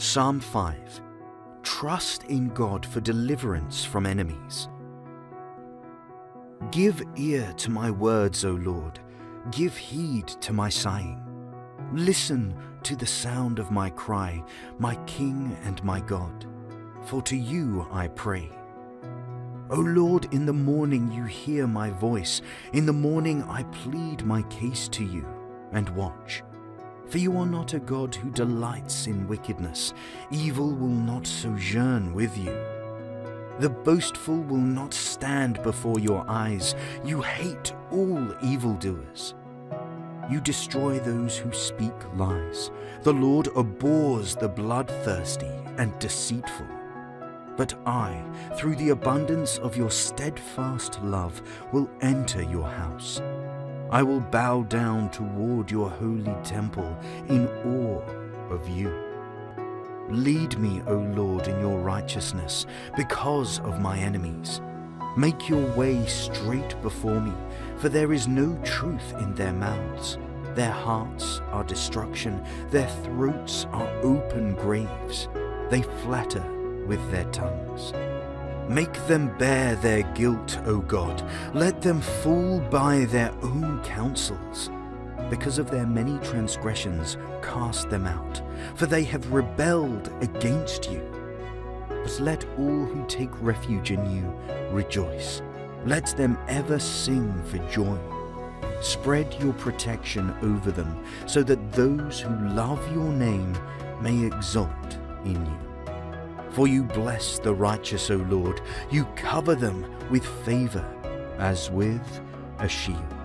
Psalm 5 Trust in God for deliverance from enemies. Give ear to my words, O Lord. Give heed to my sighing. Listen to the sound of my cry, my King and my God. For to you I pray. O Lord, in the morning you hear my voice. In the morning I plead my case to you and watch. For you are not a God who delights in wickedness. Evil will not sojourn with you. The boastful will not stand before your eyes. You hate all evildoers. You destroy those who speak lies. The Lord abhors the bloodthirsty and deceitful. But I, through the abundance of your steadfast love, will enter your house. I will bow down toward your holy temple in awe of you. Lead me, O Lord, in your righteousness because of my enemies. Make your way straight before me, for there is no truth in their mouths. Their hearts are destruction, their throats are open graves. They flatter with their tongues. Make them bear their guilt, O God. Let them fall by their own counsels. Because of their many transgressions, cast them out, for they have rebelled against you. But let all who take refuge in you rejoice. Let them ever sing for joy. Spread your protection over them, so that those who love your name may exult in you. For you bless the righteous, O Lord. You cover them with favor as with a shield.